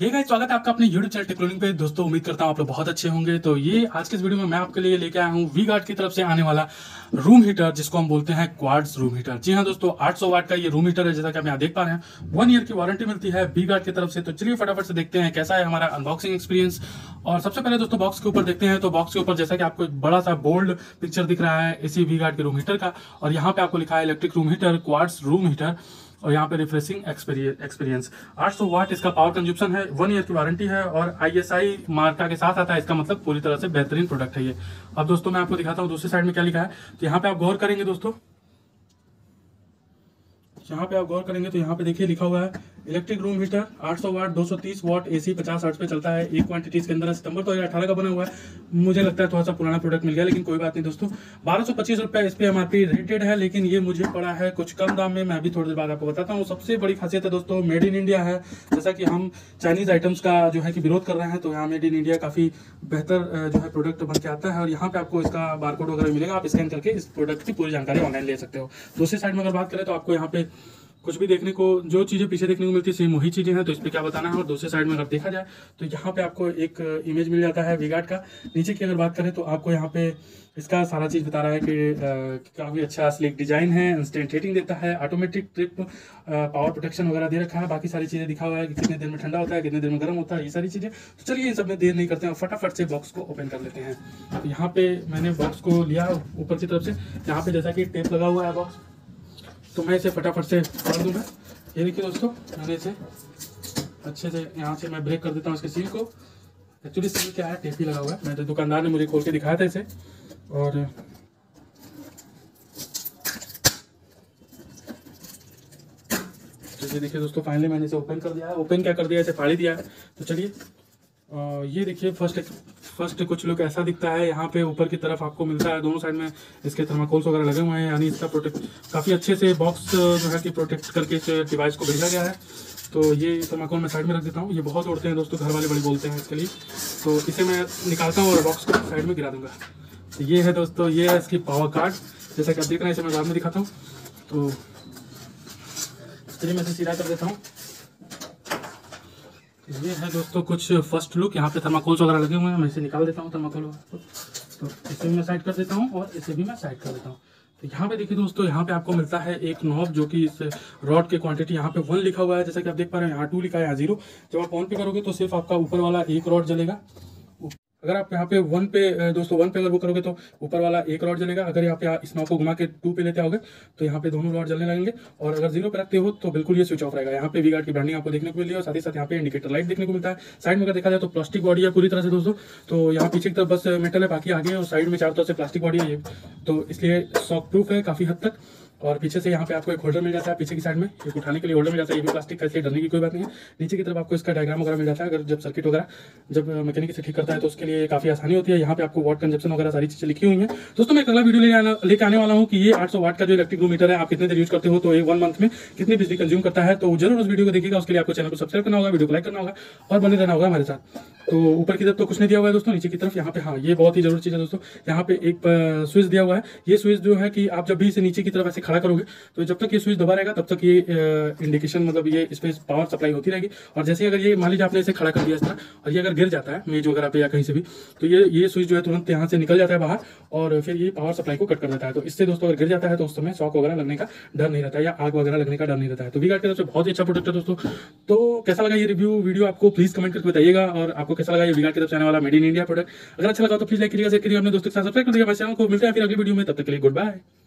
ये गाइस स्वागत है आपका अपने YouTube चैनल टेक्नोलॉजी पे। दोस्तों, उम्मीद करता हूँ आप लोग बहुत अच्छे होंगे। तो ये आज के इस वीडियो में मैं आपके लिए लेके आया हूँ वी गार्ड की तरफ़ से आने वाला रूम हीटर जिसको हम बोलते हैं क्वार्ट्स रूम हीटर जी हाँ दोस्तों 800 वाट का ये रूम हीटर है, जैसा कि आप यहाँ देख पा रहे हैं। वन ईयर की वारंटी मिलती है वी गार्ड की तरफ़ से। तो चलिए फटाफट से देखते हैं कैसा है हमारा अनबॉक्सिंग एक्सपीरियंस और सबसे पहले दोस्तों बॉक्स के ऊपर देखते हैं तो बॉक्स के ऊपर जैसा कि आपको एक बड़ा सा बोल्ड पिक्चर दिख रहा है एसी वी गार्ड के रूम हीटर का, और यहाँ पे आपको लिखा है electric room heater quads room heater और यहाँ पे रिफ्रेशिंग एक्सपीरियंस 800 वाट इसका पावर कंज्यूप्शन है वन ईयर की वारंटी है, और आईएसआई मार्का के साथ आता है, इसका मतलब पूरी तरह से बेहतरीन प्रोडक्ट है ये। अब दोस्तों मैं आपको दिखाता हूँ, दूसरी साइड में क्या लिखा है तो यहाँ पे आप गौर करेंगे दोस्तों। यहाँ पे आप गौर करेंगे तो यहाँ पे देखिए लिखा हुआ है electric room heater 800 watt 230 watt, AC 50 hertz पे चलता है। एक क्वांटिटी इसके अंदर सितंबर दो हज़ार अठारह का बना हुआ है। मुझे लगता है थोड़ा सा पुराना प्रोडक्ट मिल गया, लेकिन कोई बात नहीं दोस्तों। बारह सौ पच्चीस रुपये इस पे एमआरपी रेटेड है, लेकिन ये मुझे पड़ा है कुछ कम दाम में। मैं भी थोड़ी देर बाद आपको बताता हूँ। सबसे बड़ी खासियत है दोस्तों मेड इन इंडिया है। जैसा कि हम चाइनीज़ आइटम्स का जो है कि विरोध कर रहे हैं तो यहाँ मेड इन इंडिया काफ़ी बेहतर जो है प्रोडक्ट बन के आता है। और यहाँ पे आपको इसका बारकोड वगैरह मिलेगा। आप स्कैन करके इस प्रोडक्ट की पूरी जानकारी ऑनलाइन ले सकते हो। दूसरी साइड में अगर बात करें तो आपको यहाँ पे कुछ भी देखने को, जो चीज़ें पीछे देखने को मिलती है सेम वही चीज़ें हैं तो इस पर क्या बताना है? और दूसरे साइड में अगर देखा जाए तो यहाँ पे आपको एक इमेज मिल जाता है वीगार्ड का। नीचे की अगर बात करें तो आपको यहाँ पे इसका सारा चीज़ बता रहा है कि काफ़ी अच्छा स्लिक डिज़ाइन है इंस्टेंट हीटिंग देता है ऑटोमेटिक ट्रिप पावर प्रोटेक्शन वगैरह दे रखा है। बाकी सारी चीज़ें दिखा हुआ है कि कितने देर में ठंडा होता है, कितने देर में गर्म होता है, ये सारी चीज़ें। तो चलिए इन सब में देर नहीं करते हैं, फटाफट से बॉक्स को ओपन कर लेते हैं। तो यहाँ पे मैंने बॉक्स को लिया ऊपर की तरफ़ से। यहाँ पे जैसा कि टेप लगा हुआ है बॉक्स तो मैं इसे फटाफट से खोल दूँगा ये देखिए दोस्तों, मैंने इसे अच्छे से यहाँ से मैं ब्रेक कर देता हूँ इसके सील को। एक्चुअली सील क्या है? टेप लगा हुआ है। मैं तो दुकानदार ने मुझे खोल के दिखाया था इसे। और तो ये देखिए दोस्तों फाइनली मैंने इसे ओपन कर दिया है। ओपन क्या कर दिया इसे फाड़ी दिया है। तो चलिए ये देखिए फ़र्स्ट फ़र्स्ट कुछ लुक ऐसा दिखता है, यहाँ पे ऊपर की तरफ़ आपको मिलता है, दोनों साइड में इसके थर्माकोल्स वगैरह लगे हुए हैं, यानी इसका प्रोटेक्ट काफ़ी अच्छे से बॉक्स जो है कि प्रोटेक्ट करके इस डिवाइस को भेजा गया है। तो ये थर्माकोल मैं साइड में रख देता हूँ। ये बहुत उड़ते हैं दोस्तों घर वाले बड़े बोलते हैं इसके लिए। तो इसे मैं निकालता हूँ और बॉक्स को साइड में गिरा दूँगा। तो ये है दोस्तों, ये है इसकी पावर कार्ड जैसा कि आप देख रहे हैं, इसे मैं बाद में दिखाता हूँ। तो चलिए मैं इसे सीधा कर देता हूँ। ये है दोस्तों, कुछ फ़र्स्ट लुक यहाँ पे थर्माकोल्स वगैरह लगे हुए हैं। मैं इसे निकाल देता हूँ थर्माकोल तो इसे भी मैं साइड कर देता हूँ और इसे भी मैं साइड कर देता हूँ। तो यहाँ पे देखिए दोस्तों, यहाँ पे आपको मिलता है एक नॉब जो कि इस रॉड के क्वांटिटी यहाँ पे वन लिखा हुआ है। जैसा कि आप देख पा रहे हैं, यहाँ टू लिखा है, यहाँ ज़ीरो जब आप ऑन पे करोगे तो सिर्फ़ आपका ऊपर वाला एक रॉड जलेगा। अगर आप यहाँ पे वन पे दोस्तों वन पे अगर वो करोगे तो ऊपर वाला एक रॉड जलेगा। अगर यहाँ पे इस नाव को घुमा के टू पे लेते आओगे तो यहाँ पे दोनों रॉड जलने लगेंगे। और अगर ज़ीरो पे रखते हो तो बिल्कुल ये स्विच ऑफ़ रहेगा। यहाँ पे वी गार्ड की ब्रांडिंग आपको देखने को मिली और साथ ही साथ यहाँ पे इंडिकेटर लाइट देखने को मिलता है। साइड में अगर देखा जाए तो प्लास्टिक बॉडी है पूरी तरह से दोस्तों। तो यहाँ पीछे की तरफ़ बस मेटल है, बाकी आगे और साइड में चारों तरफ़ से प्लास्टिक बॉडी है तो इसलिए शॉक प्रूफ है काफ़ी हद तक। और पीछे से यहाँ पे आपको एक होल्डर मिल जाता है पीछे की साइड में एक उठाने के लिए होल्डर मिल जाता है, ये भी प्लास्टिक का इसलिए डरने की कोई बात नहीं है। नीचे की तरफ़ आपको इसका डायग्राम वगैरह मिल जाता है, अगर जब सर्किट वगैरह जब मैकेनिक से ठीक करता है तो उसके लिए काफ़ी आसानी होती है। यहाँ पे आपको वाट कंजप्शन वगैरह सारी चीज़ें लिखी हुई है। दोस्तों, मैं अगला वीडियो लेके लेके आने वाला हूँ कि ये आठ सौ वाट का जो इलेक्ट्रिक मीटर है, आप कितने देर यूज़ करते हो तो एक वन मंथ में कितनी बिजली कंज्यूम करता है तो ज़रूर उस वीडियो को देखिएगा। उसके लिए आपको चैनल को सब्सक्राइब करना होगा वीडियो को लाइक करना होगा और बने रहना होगा हमारे साथ। तो ऊपर की तरफ़ तो कुछ नहीं दिया हुआ है दोस्तों, नीचे की तरफ़ यहाँ पे हाँ ये बहुत ही ज़रूरी चीज़ है दोस्तों। यहाँ पे एक स्विच दिया हुआ है। ये स्विच जो है कि आप जब भी इसे नीचे की तरफ़ ऐसे करोगे। तो जब तक ये स्विच दबा रहेगा, तब तक ये इंडिकेशन मतलब ये इस पर पावर सप्लाई होती रहेगी। और जैसे अगर ये, मान लीजिए आपने इसे खड़ा कर दिया इस तरह, और ये अगर गिर जाता है, मेज वगैरह पे या कहीं से भी तो ये ये स्विच जो है तुरंत यहाँ से निकल जाता है बाहर, और फिर ये पावर सप्लाई को कट कर देता है। तो इससे दोस्तों अगर गिर जाता है तो उस समय शॉक वगैरह लगने का डर नहीं रहता है, या आग वगैरह लगने का डर नहीं रहता है। तो वी गार्ड की बहुत ही अच्छा प्रोडक्ट है दोस्तों। तो कैसा लगा ये रिव्यू वीडियो आपको प्लीज़ कमेंट करके बताइएगा, और आपको कैसा लगा ये वी गार्ड की वाला मेड इन इंडिया प्रोडक्ट अगर अच्छा लगा तो प्लीज़ लाइक करिएगा करिएगा, अपने दोस्तों के साथ सब्सक्राइब कर दीजिएगा हमारे चैनल को। मिलते हैं फिर अगली वीडियो में, तब तक के लिए गुड बाय